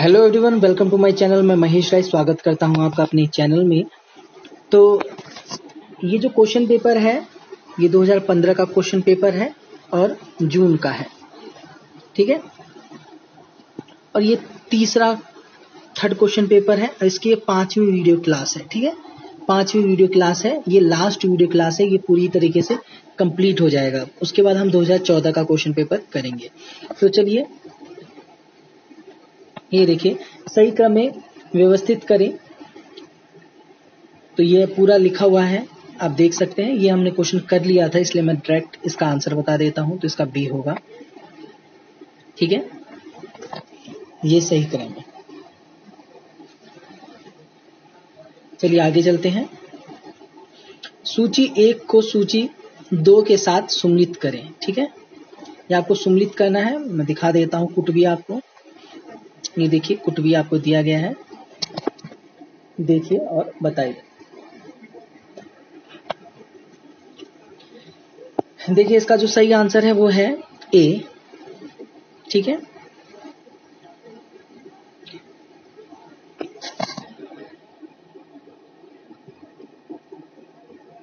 Hello everyone welcome to my channel मैं महेश राय स्वागत करता हूँ आपका अपने चैनल में। तो ये जो क्वेश्चन पेपर है, ये 2015 का क्वेश्चन पेपर है और जून का है। ठीक है? और ये तीसरा थर्ड क्वेश्चन पेपर है और इसकी पांचवी वीडियो क्लास है। ठीक है? पांचवी वीडियो क्लास है। ये लास्ट वीडियो क्लास है। ये पूरी तरीके से कंप्लीट हो जाएगा। उसके बाद हम 2014 का क्वेश्चन पेपर करेंगे। तो चलिए ये देखिए, सही क्रम में व्यवस्थित करें। तो ये पूरा लिखा हुआ है, आप देख सकते हैं। ये हमने क्वेश्चन कर लिया था, इसलिए मैं डायरेक्ट इसका आंसर बता देता हूँ तो इसका बी होगा। ठीक है? ये सही क्रम है। चलिए आगे चलते हैं। सूची एक को सूची दो के साथ सुमिलित करें, ठीक है? ये आपको सुमिलित करना है, मैं दिखा देता हूँ, कुट भी आपको। ये देखिए कुट भी आपको दिया गया है। देखिए और बताइए। देखिए, इसका जो सही आंसर है वो है ए ठीक है?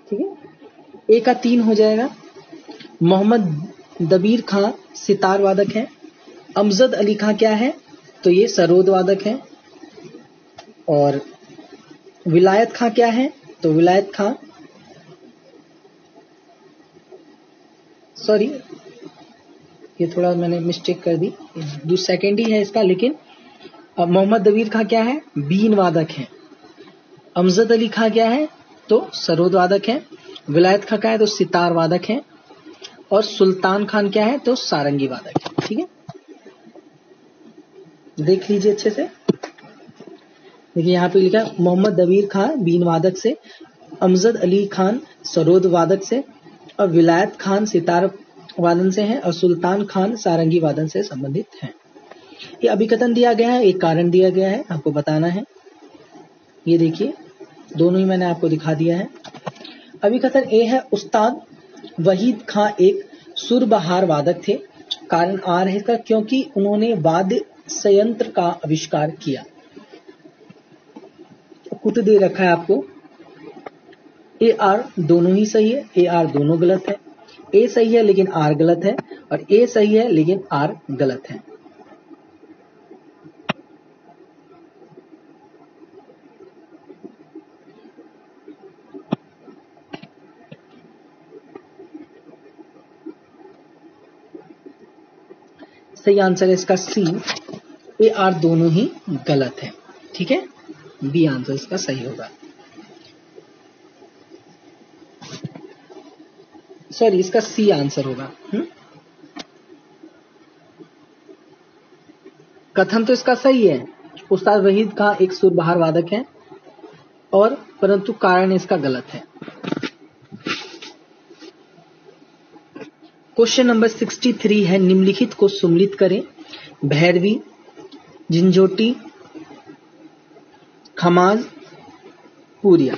ठीक है? ए का तीन हो जाएगा। मोहम्मद दबीर खां सितार वादक है। अमजद अली खां क्या है? तो ये सरोद वादक है। और विलायत खां क्या है? तो विलायत खां सॉरी ये थोड़ा मैंने मिस्टेक कर दी। दो सेकेंड ही है इसका, लेकिन मोहम्मद दबीर खां क्या है? बीन वादक है। अमजद अली खां क्या है? तो सरोद वादक है। विलायत खां क्या है? तो सितार वादक है। और सुल्तान खान क्या है? तो सारंगी वादक है। देख लीजिए अच्छे से। देखिए यहाँ पे लिखा, मोहम्मद दबीर खान बीन वादक से, अमजद अली खान सरोद वादक से, और विलायत खान सितार वादन से है, और सुल्तान खान सारंगी वादन से संबंधित है। ये अभिकथन दिया गया है, एक कारण दिया गया है, आपको बताना है। ये देखिए, दोनों ही मैंने आपको दिखा दिया है। अभिकथन ए है, उस्ताद वहीद खां एक सुरबहार वादक थे। कारण आ रहे क्योंकि उन्होंने वाद्य संयंत्र का आविष्कार किया। कुट दे रखा है आपको। ए आर दोनों ही सही है, ए आर दोनों गलत है। ए सही है, लेकिन आर गलत है, और ए सही है, लेकिन आर गलत है। सही आंसर है इसका सी। ए आर दोनों ही गलत है। ठीक है? बी आंसर इसका सही होगा। सॉरी इसका सी आंसर होगा। हुँ? कथन तो इसका सही है। उस्ताद वहीद का एक सुरबहार वादक है, और परंतु कारण इसका गलत है। क्वेश्चन नंबर 63 है, निम्नलिखित को सुमिलित करें। भैरवी झिंझोटी, खमाज, पूरिया।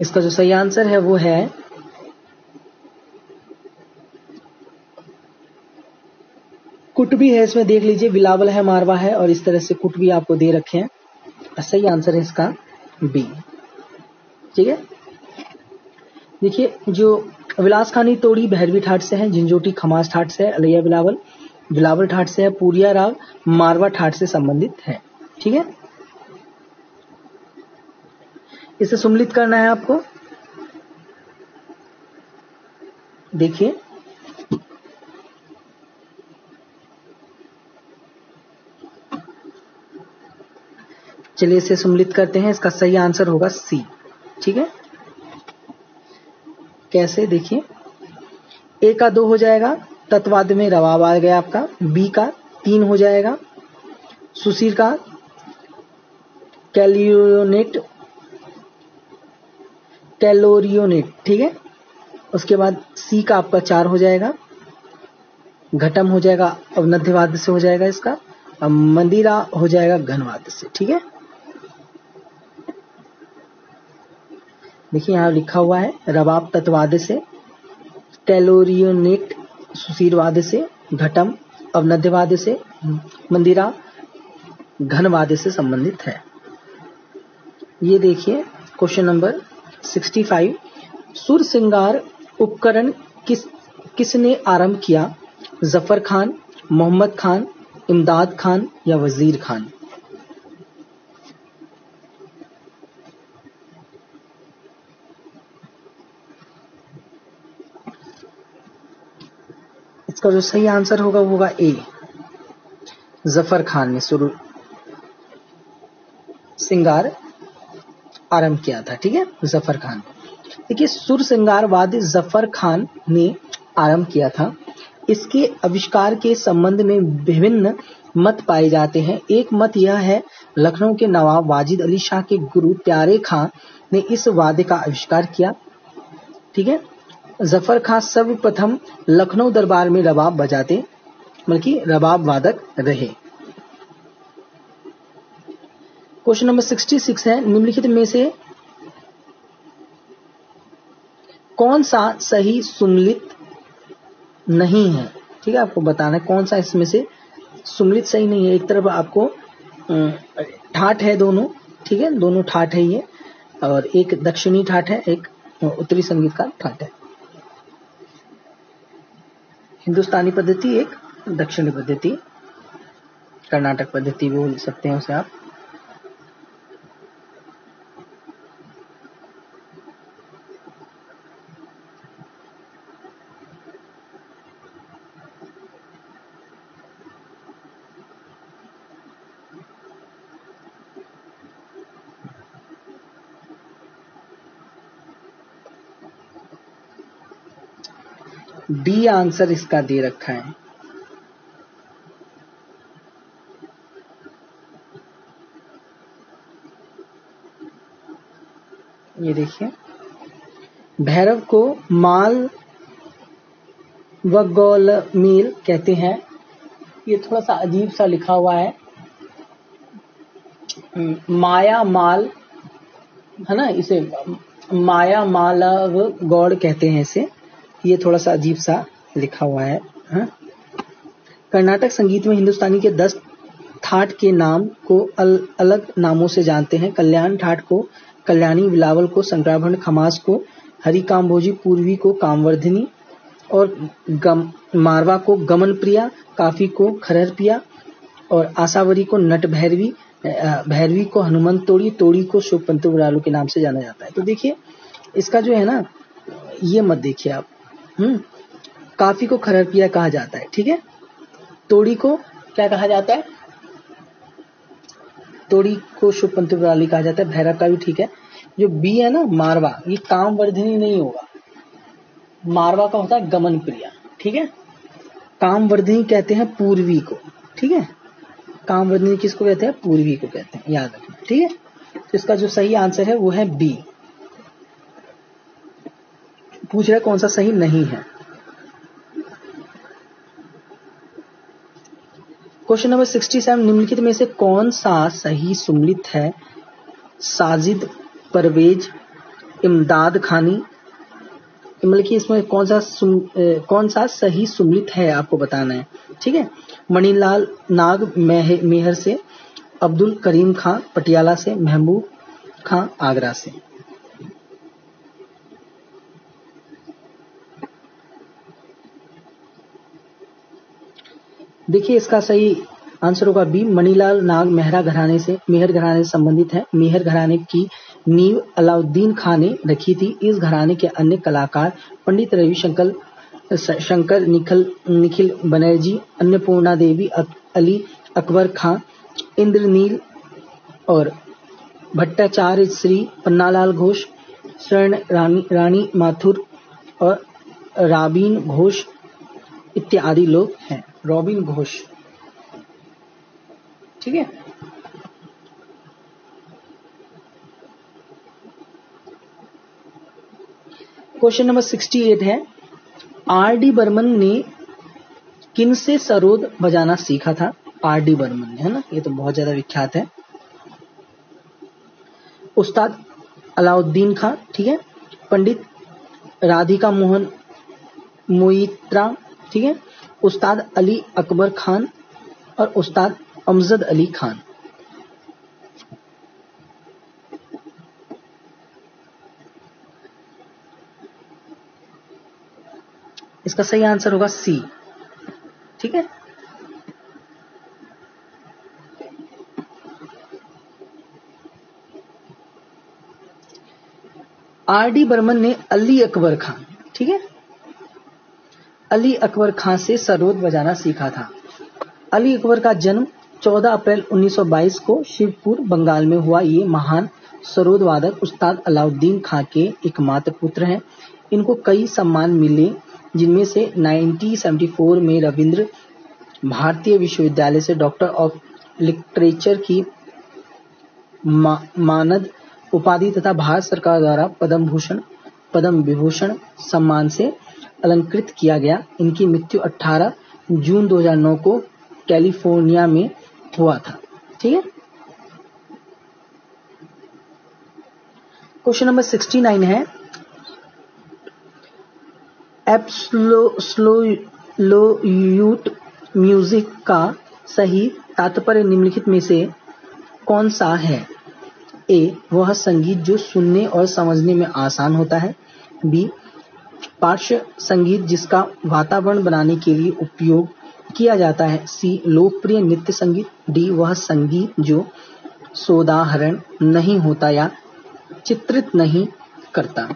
इसका जो सही आंसर है वो है कुट भी है, इसमें देख लीजिए, बिलावल है, मारवा है, और इस तरह से कुट भी आपको दे रखे हैं। सही आंसर है इसका बी। ठीक है? देखिए, जो विलास खानी, तोड़ी, भैरवी ठाट से है, झिंझोटी, खमास ठाट से है, अलैया बिलावल बिलावल ठाट से है, पूरिया राग मारवा ठाट से संबंधित है। ठीक है? इसे सुमिलित करना है आपको। देखिए। चलिए इसे सुमिलित करते हैं, इसका सही आंसर होगा सी। ठीक है? कैसे देखिए? ए का दो हो जाएगा, तत्वाद में रवाब आ गया आपका। बी का तीन हो जाएगा। सुशीर का कैलियोनेट कैलोरियोनेट ठीक है? उसके बाद सी का आपका चार हो जाएगा। घटम हो जाएगा अवनध्यवाद से हो जाएगा इसका। अब मंदिरा हो जाएगा घनवाद से, ठीक है? देखिए, यहाँ लिखा हुआ है रबाब तत्वाद से टेलोरियोनेट सुशीरवाद से, घटम अवनध्यवाद से, मंदिरा घनवाद से संबंधित है। ये देखिए, क्वेश्चन नंबर 65 सुर सिंगार उपकरण किस, किसने आरंभ किया? ज़फ़र खान, मोहम्मद खान, इमदाद खान या वज़ीर खान? इसका जो सही आंसर होगा वो होगा ए। ज़फ़र खान ने शुरू सिंगार आरंभ किया था, ठीक है? ज़फ़र खान। देखिए, सुर सिंगार वाद्य ज़फ़र खान ने आरंभ किया था। इसके आविष्कार के संबंध में विभिन्न मत पाए जाते हैं। एक मत यह है, लखनऊ के नवाब वाजिद अली शाह के गुरु प्यारे खां ने इस वाद्य का आविष्कार किया, ठीक है? ज़फ़र खां सर्वप्रथम लखनऊ दरबार में रबाब बजाते, बल्कि रबाब वादक रहे। क्वेश्चन नंबर सिक्सटी सिक्स है, निम्नलिखित में से कौन सा सही सुमलित नहीं है? ठीक है, आपको बताना है कौन सा इसमें से सुमलित सही नहीं है। एक तरफ़ आपको ठाठ है दोनों, ठीक है, दोनों ठाठ है ये, और एक दक्षिणी ठाठ है, एक उत्तरी संगीत का ठाठ है। हिंदुस्तानी पद्धति एक दक्षिणी पद्धति कर्नाटक पद्धति भी बोल सकते हैं उसे आप। डी आंसर इसका दे रखा है। ये देखिए। भैरव को माल व गौल मील कहते हैं। ये थोड़ा सा अजीब सा लिखा हुआ है। माया माल, है ना? इसे माया मालव गौड़ कहते हैं इसे। ये थोड़ा सा अजीब सा लिखा हुआ है हा? कर्नाटक संगीत में हिंदुस्तानी के दस ठाट के नाम को अल, अलग नामों से जानते हैं। कल्याण ठाट को कल्याणी बिलावल को संक्राभण खमास को हरि काम्भोजी पूर्वी को कामवर्धिनी और गम, मारवा को गमन प्रिया काफ़ी को खरहर प्रिया और आसावरी को नट भैरवी भैरवी को हनुमंत तोड़ी तोड़ी को शोकपंत बुरालू के नाम से जाना जाता है। तो देखिए इसका जो है ना ये मत देखिए आप हम्म? काफ़ी को खरहर पिया कहा जाता है, ठीक है? तोड़ी को क्या कहा जाता है? तोड़ी को शुभपंथ प्रणाली कहा जाता है, भैरव का भी ठीक है। जो बी है ना, मारवा, ये काम वर्धनी नहीं होगा। मारवा का होता है गमन प्रिया, ठीक है? काम वर्धनी कहते हैं पूर्वी को, ठीक है? काम वर्धनी किसको कहते हैं? पूर्वी को कहते हैं, याद रखना, ठीक है? तो इसका जो सही आंसर है वो है बी। पूछ रहे कौन सा सही नहीं है। क्वेश्चन नंबर सिक्सटी सेवन निम्नलिखित में से कौन सा सही सुमलित है? साजिद परवेज इमदाद खानी। मतलब कि इसमें कौन सा सुम, ए, कौन सा सही सुमलित है आपको बताना है ठीक है? मणिलाल नाग मेहर से अब्दुल करीम खां पटियाला से महबूब खां आगरा से। देखिए इसका सही आंसर होगा बी मणिलाल नाग मेहरा घराने से मेहर घराने से संबंधित है। मेहर घराने की नींव अलाउद्दीन खान ने रखी थी। इस घराने के अन्य कलाकार पंडित रविशंकर शंकर निखिल निखिल बनर्जी अन्नपूर्णा देवी अली अकबर खां इंद्रनील और भट्टाचार्य श्री पन्नालाल घोष स्वर्ण रानी, रानी माथुर और राबीन घोष इत्यादि लोग हैं। रॉबिन घोष। ठीक है? क्वेश्चन नंबर सिक्सटी एट है। आर डी बर्मन ने किन से सरोद बजाना सीखा था? आर डी बर्मन ने, है ना? ये तो बहुत ज़्यादा विख्यात है। उस्ताद अलाउद्दीन खान, ठीक है? पंडित राधिका मोहन मोइत्रा, ठीक है? उस्ताद अली अकबर खान और उस्ताद अमजद अली खान। इसका सही आंसर होगा सी। ठीक है? आर डी बर्मन ने अली अकबर खान। ठीक है? अली अकबर खान से सरोद बजाना सीखा था। अली अकबर का जन्म 14 अप्रैल 1922 को शिवपुर बंगाल में हुआ। ये महान सरोद वादक उस्ताद अलाउद्दीन खां के एकमात्र पुत्र हैं। इनको कई सम्मान मिले जिनमें से 1974 में रविंद्र भारतीय विश्वविद्यालय से डॉक्टर ऑफ़ लिटरेचर की मा, मानद उपाधि तथा भारत सरकार द्वारा पद्म भूषण पद्म विभूषण सम्मान से अलंकृत किया गया। इनकी मृत्यु 18 जून 2009 को कैलिफ़ोर्निया में हुआ था। ठीक है? क्वेश्चन नंबर 69 है। एब्सोल्यूट म्यूज़िक का सही तात्पर्य निम्नलिखित में से कौन सा है? ए, वह संगीत जो सुनने और समझने में आसान होता है। बी पार्श्व संगीत जिसका वातावरण बनाने के लिए उपयोग किया जाता है। सी, लोकप्रिय नृत्य संगीत। डी, वह संगीत जो सोदाहरण नहीं होता या चित्रित नहीं करता।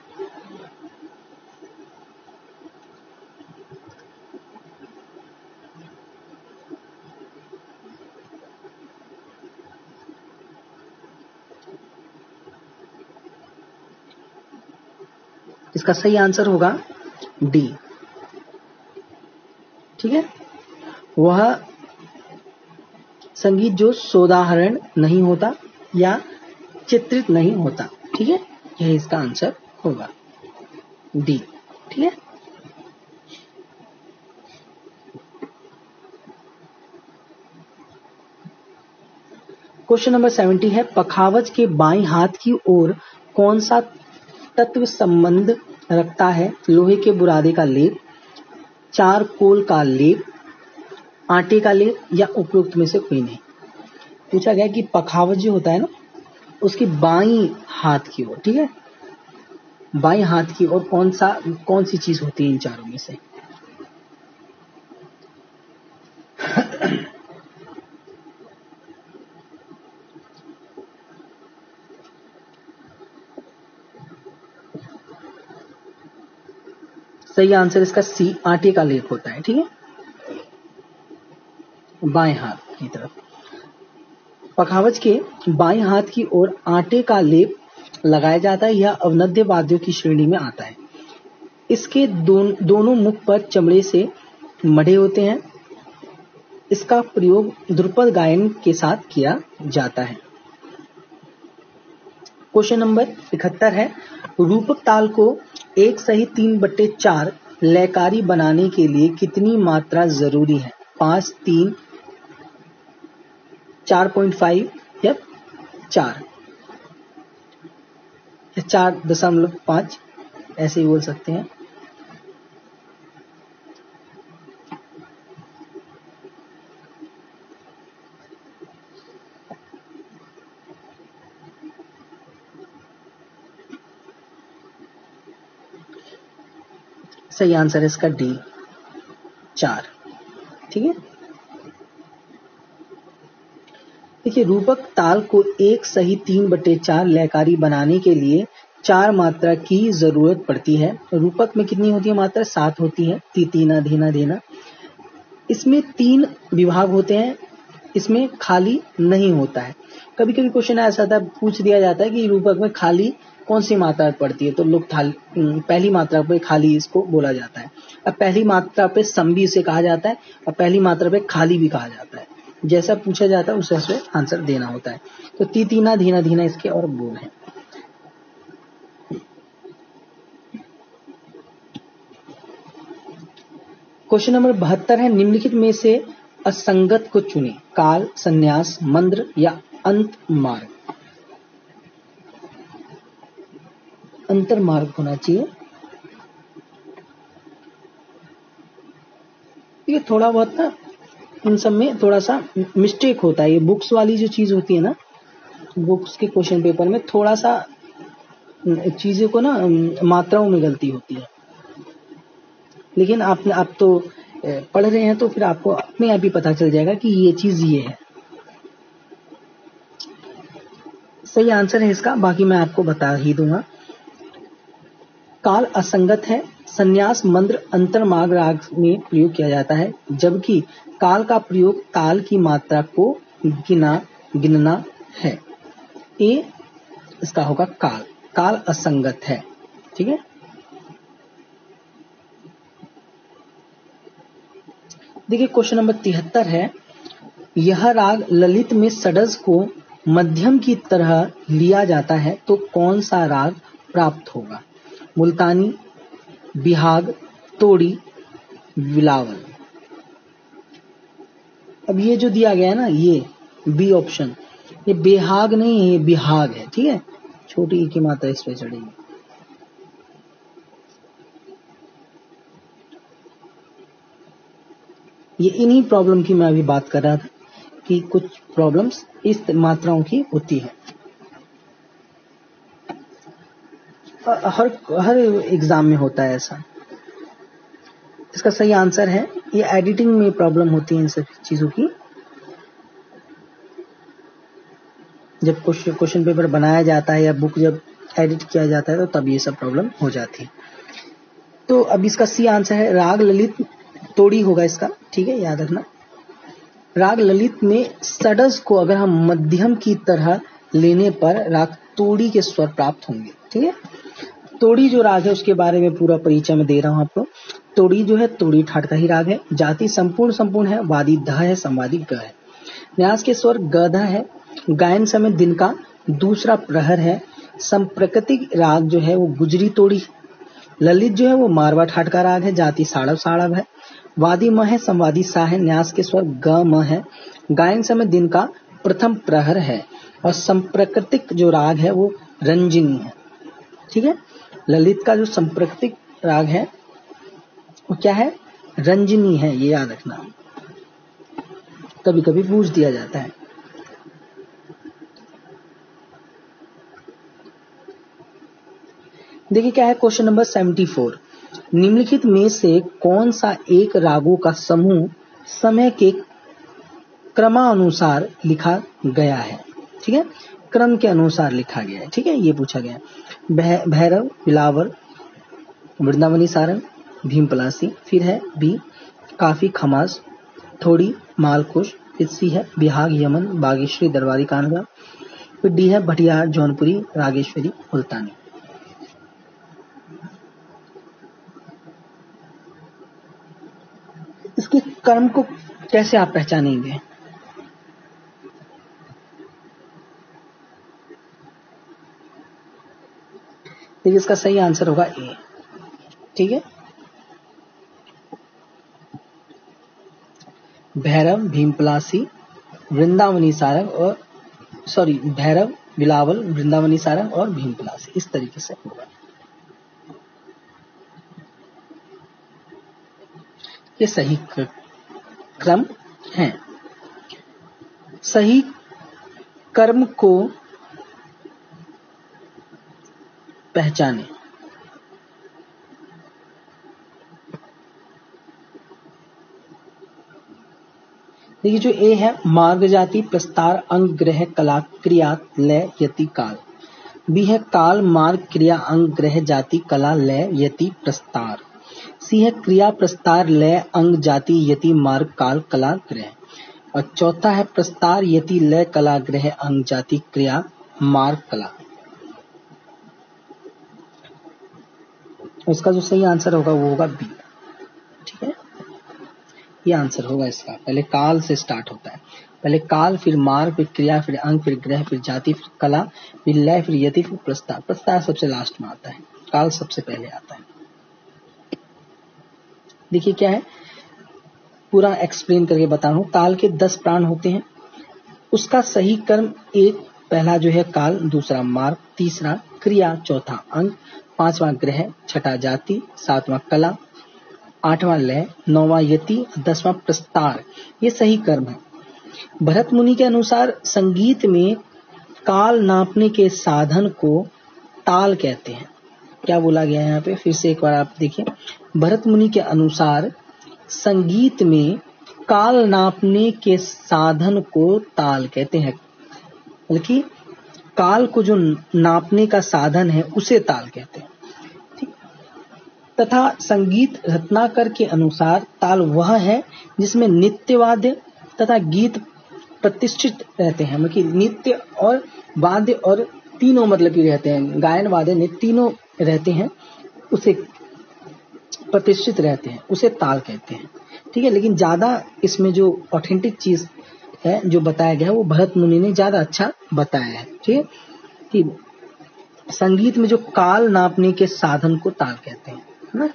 इसका सही आंसर होगा डी ठीक है? वह संगीत जो सोदाहरण नहीं होता या चित्रित नहीं होता, ठीक है? यह इसका आंसर होगा। डी ठीक है? क्वेश्चन नंबर सेवेंटी है, पखावज के बाई हाथ की ओर कौन सा तत्व संबंध रखता है। लोहे के बुरादे का लेप, चार कोल का लेप, आटे का लेप या उपयुक्त में से कोई नहीं। पूछा गया कि पखावत जो होता है ना, उसकी बाई हाथ की ओर, ठीक है? बाई हाथ की ओर कौन सा, कौन सी चीज़ होती है इन चारों में से? सही आंसर इसका सी आटे का लेप होता है ठीक है? बाएँ हाथ की तरफ़। पखावज के बाएँ हाथ की ओर आटे का लेप लगाया जाता है यह अवनद्य वाद्यों की श्रेणी में आता है। इसके दोन, दोनों मुख पर चमड़े से मढ़े होते हैं। इसका प्रयोग द्रुपद गायन के साथ किया जाता है। क्वेश्चन नंबर इकहत्तर है रूपक ताल को एक सही तीन बट्टे चार लयकारी बनाने के लिए कितनी मात्रा ज़रूरी है? पाँच, तीन, चार पॉइंट फाइव या चार? या चार दशमलव पाँच, ऐसे ही बोल सकते हैं। सही आंसर है इसका डी, चार। ठीक है? देखिए, रूपक ताल को एक सही तीन बटे चार लयकारी बनाने के लिए चार मात्रा की ज़रूरत पड़ती है। रूपक में कितनी होती है मात्रा? सात होती है। ती, तीना, धीना देना इसमें तीन विभाग होते हैं। इसमें खाली नहीं होता है। कभी कभी क्वेश्चन ऐसा था पूछ दिया जाता है कि रूपक में खाली कौन सी मात्रा पड़ती है? तो लोग पहली मात्रा पे खाली इसको बोला जाता है। अब पहली मात्रा पे सम भी इसे कहा जाता है, और पहली मात्रा पे खाली भी कहा जाता है। जैसा पूछा जाता है, उस हिसाब आंसर देना होता है। तो तीतीना, धीना धीना इसके और बोल है। क्वेश्चन नंबर बहत्तर है, निम्नलिखित में से असंगत को चुने। काल, संन्यास मंद्र या अंत मार्ग। अंतर मार्ग होना चाहिए। ये थोड़ा बहुत ना, इन सब में थोड़ा सा मिस्टेक होता है। ये बुक्स वाली जो चीज़ होती है ना बुक्स के क्वेश्चन पेपर में थोड़ा सा चीज़ों को ना मात्राओं में गलती होती है। लेकिन आप आप तो पढ़ रहे हैं तो फिर आपको अपने आप ही पता चल जाएगा कि ये चीज़ ये है। सही आंसर है इसका, बाकी मैं आपको बता ही दूँगा। काल असंगत है, संन्यास मंत्र अंतरमाग राग में प्रयोग किया जाता है, जबकि काल का प्रयोग ताल की मात्रा को गिना, गिनना है। ए, इसका होगा काल। काल असंगत है, ठीक है? देखिए, क्वेश्चन नंबर तिहत्तर है, यह राग ललित में सडज को मध्यम की तरह लिया जाता है तो कौन सा राग प्राप्त होगा? मुल्तानी, बिहाग, तोड़ी, विलावल। अब ये जो दिया गया है ना, ये बी ऑप्शन ये बेहाग नहीं है ये बिहाग है, ठीक है? छोटी की मात्रा इस पे चढ़ेगी। ये इन्हीं प्रॉब्लम की मैं अभी बात कर रहा था कि कुछ प्रॉब्लम्स इस मात्राओं की होती है। हर हर एग्ज़ाम में होता है ऐसा। इसका सही आंसर है, ये एडिटिंग में प्रॉब्लम होती है इन सब चीज़ों की। जब क्वेश्चन पेपर बनाया जाता है या बुक जब एडिट किया जाता है तो तब ये सब प्रॉब्लम हो जाती है। तो अब इसका सी आंसर है, राग ललित तोड़ी होगा इसका, ठीक है, याद रखना। राग ललित में सडस को अगर हम मध्यम की तरह लेने पर राग तोड़ी के स्वर प्राप्त होंगे, ठीक है? तोड़ी जो राग है, उसके बारे में पूरा परिचय में दे रहा हूँ आपको। तोड़ी जो है, तोड़ी ठाट का ही राग है। जाति संपूर्ण संपूर्ण है, वादी ध है, संवादी ग है। न्यास के स्वर गध है। गायन समय दिन का दूसरा प्रहर है। संप्रकृतिक राग जो है, वो गुजरी तोड़ी। ललित जो है, वो मारवा ठाट का राग है। जाति साड़व साड़व है। वादी म है, संवादी सा है। न्यास के स्वर ग म है। गायन समय दिन का प्रथम प्रहर है। और संप्रकृतिक जो राग है, वो रंजिनी है। ठीक है? ललित का जो संप्रकृतिक राग है, वो क्या है? रंजनी है, ये याद रखना। कभी कभी पूछ दिया जाता है। देखिए क्या है, क्वेश्चन नंबर सेवेंटी फोर। निम्नलिखित में से कौन सा एक रागों का समूह समय के क्रमानुसार लिखा गया है? ठीक है? क्रम के अनुसार लिखा गया है। ठीक है? ये पूछा गया भैरव, बिलावर, वृंदावनी सारंग भीम पलासी फिर है बी, काफ़ी खमास, थोड़ी मालकुश, फिर सी है बिहाग, यमन, बागेश्वरी, दरबारी, कानगा, फिर डी है भटिया जौनपुरी, रागेश्वरी, मुल्तानी। इसके कर्म को कैसे आप पहचानेंगे? देखिए इसका सही आंसर होगा ए ठीक है? भैरव, भीमपलासी, वृंदावनी सारंग और सॉरी भैरव, बिलावल, वृंदावनी सारंग और भीमपलासी। इस तरीके से होगा। ये सही क्रम है। सही कर्म को पहचाने। देखिए, जो ए है, मार्ग जाति, प्रस्तार, अंग, ग्रह, कला, क्रिया, लय, यति, काल। बी है, काल, मार्ग, क्रिया, अंग, ग्रह, जाति, कला, लय, यति, प्रस्तार। सी है, क्रिया, प्रस्तार, लय, अंग, जाति, यति, मार्ग, काल, कला, ग्रह। और चौथा है, प्रस्तार, यति, लय, कला, ग्रह, अंग, जाति, क्रिया, मार्ग, कला। इसका जो सही आंसर होगा वो होगा बी। ठीक है? ये आंसर होगा इसका। पहले काल से स्टार्ट होता है। पहले काल, फिर मार्ग, फिर क्रिया, फिर अंग, फिर ग्रह, फिर जाति, फिर कला, फिर लय, फिर यति, फिर प्रस्ताव। प्रस्ताव सबसे लास्ट में आता है। काल सबसे पहले आता है। देखिए क्या है? पूरा एक्सप्लेन करके बता रहा हूँ। काल के दस प्राण होते हैं। उसका सही कर्म एक पहला जो है काल, दूसरा मार्ग, तीसरा क्रिया, चौथा अंग, पांचवा ग्रह, छठा जाति, सातवां कला, आठवां लय, नौवा यति, दसवां प्रस्तार। ये सही कर्म है। भरत मुनि के अनुसार संगीत में काल नापने के साधन को ताल कहते हैं। क्या बोला गया है यहाँ पे? फिर से एक बार आप देखिए। भरत मुनि के अनुसार संगीत में काल नापने के साधन को ताल कहते हैं। बल्कि काल को जो नापने का साधन है, उसे ताल कहते हैं। तथा संगीत रत्नाकर के अनुसार ताल वह है जिसमें नित्य वाद्य तथा गीत प्रतिष्ठित रहते हैं। मतलब नित्य और वाद्य और तीनों मतलब की रहते हैं। गायन, वाद्य, नित्य तीनों रहते हैं, उसे प्रतिष्ठित रहते हैं, उसे ताल कहते हैं। ठीक है, लेकिन ज़्यादा इसमें जो ऑथेंटिक चीज़ है, जो बताया गया है, वो भरत मुनि ने ज़्यादा अच्छा बताया है, ठीक है कि संगीत में जो काल नापने के साधन को ताल कहते हैं ना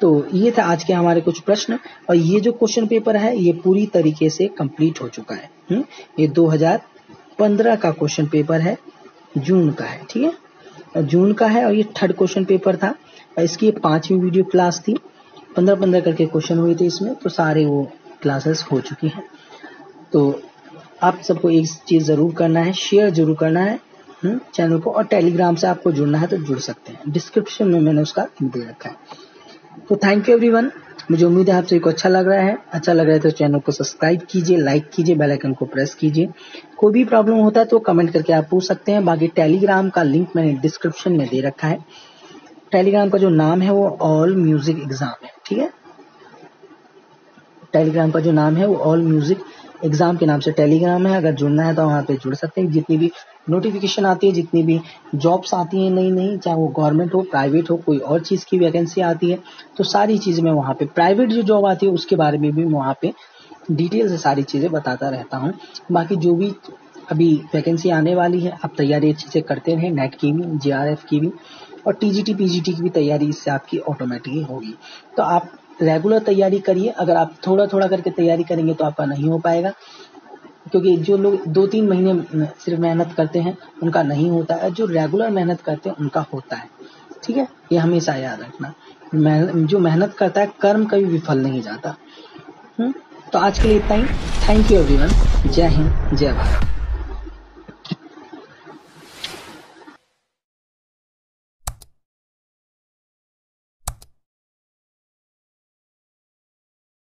तो ये था आज के हमारे कुछ प्रश्न, और ये जो क्वेश्चन पेपर है, ये पूरी तरीके से कंप्लीट हो चुका है हुँ? हम्म? ये 2015 का क्वेश्चन पेपर है, जून का है, ठीक है जून का है, और ये थर्ड क्वेश्चन पेपर था, और इसकी पांचवी वीडियो क्लास थी, पंद्रह पंद्रह करके क्वेश्चन हुए थे इसमें तो सारे वो क्लासेस हो चुकी हैं। तो आप सबको एक चीज़ ज़रूर करना है शेयर ज़रूर करना है? चैनल को और टेलीग्राम से आपको जुड़ना है तो जुड़ सकते हैं। डिस्क्रिप्शन में मैंने उसका लिंक दे रखा है। तो थैंक यू एवरीवन मुझे उम्मीद है आप सभी को अच्छा लग रहा है। अच्छा लग रहा है तो चैनल को सब्सक्राइब कीजिए लाइक कीजिए बेल आइकन को प्रेस कीजिए। कोई भी प्रॉब्लम होता है तो कमेंट करके आप पूछ सकते हैं। बाकी टेलीग्राम का लिंक मैंने डिस्क्रिप्शन में दे रखा है। टेलीग्राम का जो नाम है वो ऑल म्यूज़िक एग्ज़ाम है, ठीक है? टेलीग्राम का जो नाम है, वो ऑल म्यूज़िक एग्ज़ाम के नाम से टेलीग्राम है। अगर जुड़ना है तो वहाँ पे जुड़ सकते हैं। जितनी भी नोटिफिकेशन आती है, जितनी भी जॉब्स आती हैं नई नई चाहे वो गवर्नमेंट हो प्राइवेट हो, कोई और चीज़ की वैकेंसी आती है तो सारी चीज़ मैं वहाँ पे प्राइवेट जो जॉब आती है, उसके बारे में भी वहाँ पे डिटेल से सारी चीज़ें बताता रहता हूँ। बाकी जो भी अभी वैकेंसी आने वाली है, आप तैयारी अच्छे से करते रहें। नेट की भी जे की भी, और टीजीटी पीजीटी की भी तैयारी इससे आपकी ऑटोमेटिकली होगी। तो आप रेगुलर तैयारी करिए। अगर आप थोड़ा थोड़ा करके तैयारी करेंगे तो आपका नहीं हो पाएगा। क्योंकि जो लोग दो तीन महीने सिर्फ़ मेहनत करते हैं, उनका नहीं होता है। जो रेगुलर मेहनत करते हैं, उनका होता है। ठीक है? ये हमेशा याद रखना। जो मेहनत करता है, कर्म कभी विफल नहीं जाता। हुँ? हम्म? तो आज के लिए इतना ही। थैंक यू एवरीवन जय हिंद, जय भारत।